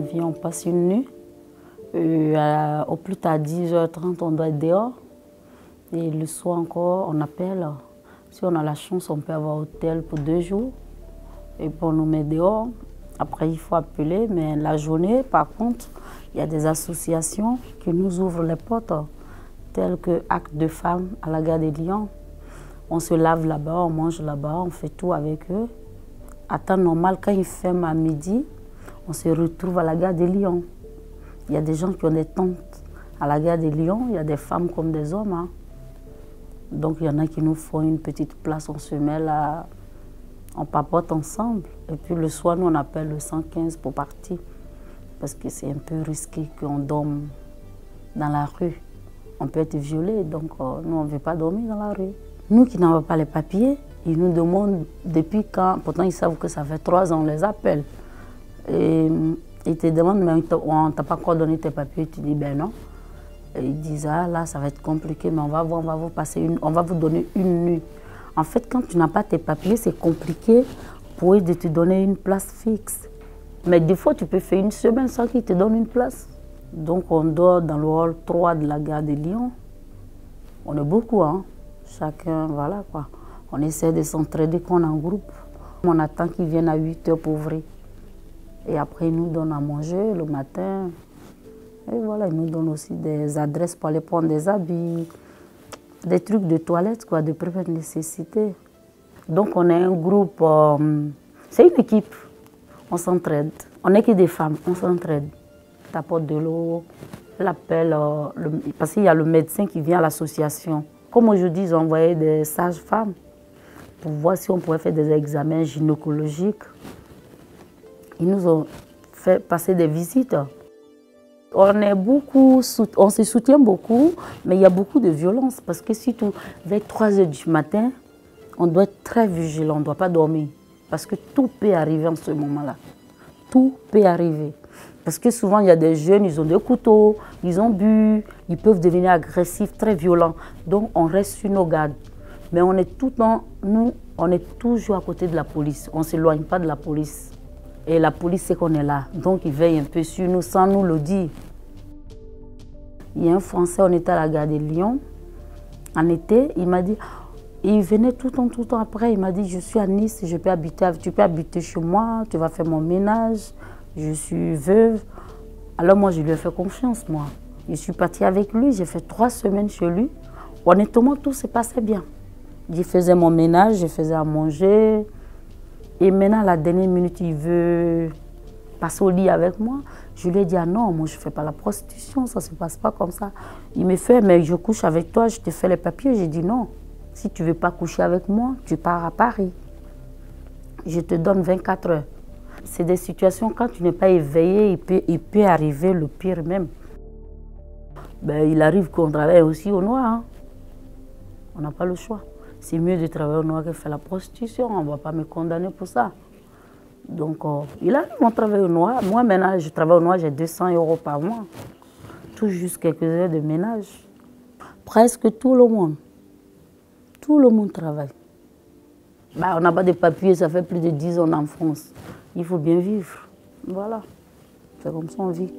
vient, on passe une nuit. Euh, au plus tard, 10h30, on doit être dehors. Et le soir encore, on appelle. Si on a la chance, on peut avoir hôtel pour deux jours. Et on nous met dehors. Après, il faut appeler. Mais la journée, par contre, il y a des associations qui nous ouvrent les portes, telles que Acte de Femmes à la gare des Lions. On se lave là-bas, on mange là-bas, on fait tout avec eux. À temps normal, quand il fait à midi, on se retrouve à la gare des Lions. Il y a des gens qui ont des tentes à la gare des Lions, il y a des femmes comme des hommes. Hein. Donc il y en a qui nous font une petite place, on se met là, on papote ensemble. Et puis le soir, nous on appelle le 115 pour partir. Parce que c'est un peu risqué qu'on dorme dans la rue. On peut être violé, donc euh, nous on ne veut pas dormir dans la rue. Nous qui n'avons pas les papiers, ils nous demandent depuis quand, pourtant ils savent que ça fait trois ans, on les appelle. Et ils te demandent, mais on t'a pas encore donné tes papiers. Tu dis, ben non. Et ils disent, ah là, ça va être compliqué, mais on va, on va, vous, passer une, on va vous donner une nuit. En fait, quand tu n'as pas tes papiers, c'est compliqué pour eux de te donner une place fixe. Mais des fois, tu peux faire une semaine sans qu'ils te donnent une place. Donc, on dort dans le hall 3 de la gare de Lyon. On est beaucoup, hein. Chacun, voilà quoi. On essaie de s'entraider qu'on en groupe. On attend qu'ils viennent à 8 heures pour ouvrir. Et après, ils nous donnent à manger le matin. Et voilà, ils nous donnent aussi des adresses pour aller prendre des habits, des trucs de toilette, quoi, de première nécessité. Donc, on est un groupe, euh, c'est une équipe. On s'entraide. On n'est que des femmes, on s'entraide. T'apportes de l'eau, l'appel, euh, parce qu'il y a le médecin qui vient à l'association. Comme aujourd'hui, ils ont envoyé des sages-femmes pour voir si on pourrait faire des examens gynécologiques. Ils nous ont fait passer des visites. On, est beaucoup, on se soutient beaucoup, mais il y a beaucoup de violence parce que surtout vers 3 heures du matin, on doit être très vigilant, on ne doit pas dormir. Parce que tout peut arriver en ce moment-là. Tout peut arriver. Parce que souvent, il y a des jeunes, ils ont des couteaux, ils ont bu, ils peuvent devenir agressifs, très violents. Donc, on reste sur nos gardes. Mais on est tout le temps, nous, on est toujours à côté de la police. On ne s'éloigne pas de la police. Et la police sait qu'on est là. Donc il veille un peu sur nous sans nous le dire. Il y a un Français, on était à la gare de Lyon. En été, il m'a dit, il venait tout le temps, tout le temps après, il m'a dit, je suis à Nice, tu peux habiter chez moi, tu vas faire mon ménage, je suis veuve. Alors moi, je lui ai fait confiance, moi. Je suis partie avec lui, j'ai fait trois semaines chez lui. Honnêtement, tout se passait bien. Je faisais mon ménage, je faisais à manger, et maintenant, la dernière minute, il veut passer au lit avec moi. Je lui ai dit, ah non, moi je ne fais pas la prostitution, ça ne se passe pas comme ça. Il me fait, mais je couche avec toi, je te fais les papiers. J'ai dit, non, si tu ne veux pas coucher avec moi, tu pars à Paris. Je te donne 24 heures. C'est des situations, quand tu n'es pas éveillé, il peut, il peut arriver le pire même. Ben, il arrive qu'on travaille aussi au noir. Hein. On n'a pas le choix c'est mieux de travailler au noir que de faire la prostitution. On ne va pas me condamner pour ça. Donc, euh, il a mon travail au noir. Moi, maintenant, je travaille au noir, j'ai 200 euros par mois. Tout juste quelques heures de ménage. Presque tout le monde. Tout le monde travaille. Bah, on n'a pas de papiers, ça fait plus de 10 ans en France. Il faut bien vivre. Voilà. C'est comme ça on vit.